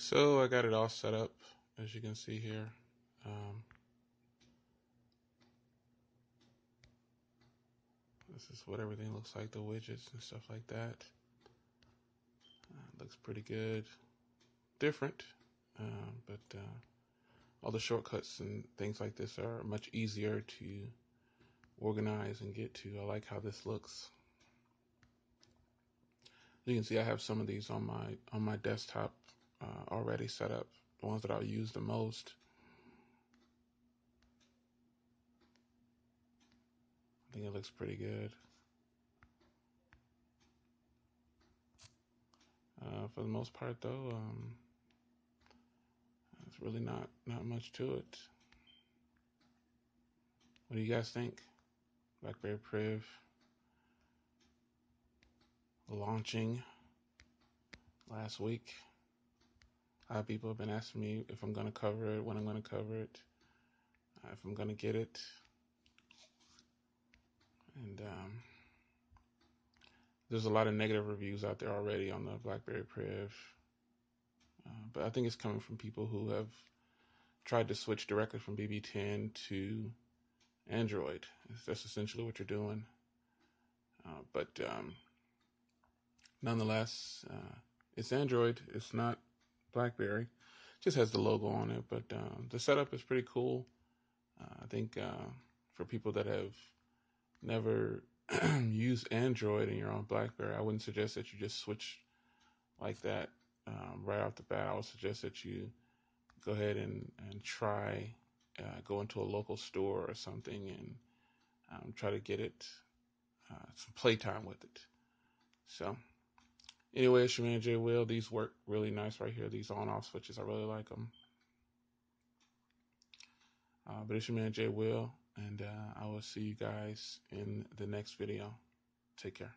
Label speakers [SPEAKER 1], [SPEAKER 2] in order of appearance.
[SPEAKER 1] So I got it all set up, as you can see here. Um, this is what everything looks like, the widgets and stuff like that. Uh, looks pretty good. Different, uh, but uh, all the shortcuts and things like this are much easier to organize and get to. I like how this looks. You can see I have some of these on my on my desktop uh, already set up, the ones that I'll use the most. I think it looks pretty good. Uh, for the most part, though, um, it's really not not much to it. What do you guys think? BlackBerry Priv launching last week. People have been asking me if I'm going to cover it, when I'm going to cover it, uh, if I'm going to get it. And um, there's a lot of negative reviews out there already on the BlackBerry Priv. Uh, but I think it's coming from people who have tried to switch directly from BB10 to Android. That's essentially what you're doing. Uh, but um, nonetheless, uh, it's Android. It's not BlackBerry. Just has the logo on it, but uh, the setup is pretty cool. Uh, I think uh, for people that have never used Android and you're on BlackBerry, I wouldn't suggest that you just switch like that um, right off the bat. I would suggest that you go ahead and, and try, uh, go into a local store or something and um, try to get it, uh, some playtime with it. So. Anyway, it's your man Jay Will. These work really nice right here. These on-off switches, I really like them. Uh, but it's your man Jay Will, and uh, I will see you guys in the next video. Take care.